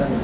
Tres.